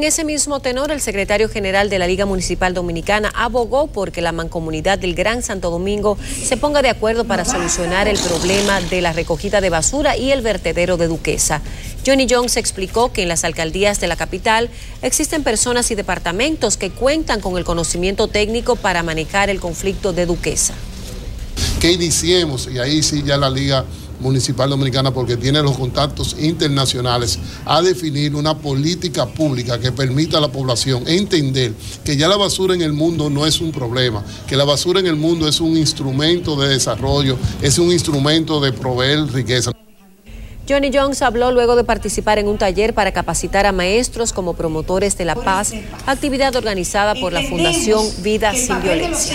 En ese mismo tenor, el secretario general de la Liga Municipal Dominicana abogó porque la mancomunidad del Gran Santo Domingo se ponga de acuerdo para solucionar el problema de la recogida de basura y el vertedero de Duquesa. Johnny Jones explicó que en las alcaldías de la capital existen personas y departamentos que cuentan con el conocimiento técnico para manejar el conflicto de Duquesa. Que iniciemos, y ahí sí ya la Liga Municipal Dominicana, porque tiene los contactos internacionales, a definir una política pública que permita a la población entender que ya la basura en el mundo no es un problema, que la basura en el mundo es un instrumento de desarrollo, es un instrumento de proveer riqueza. Johnny Jones habló luego de participar en un taller para capacitar a maestros como promotores de la paz, actividad organizada por la Fundación Vida Sin Violencia.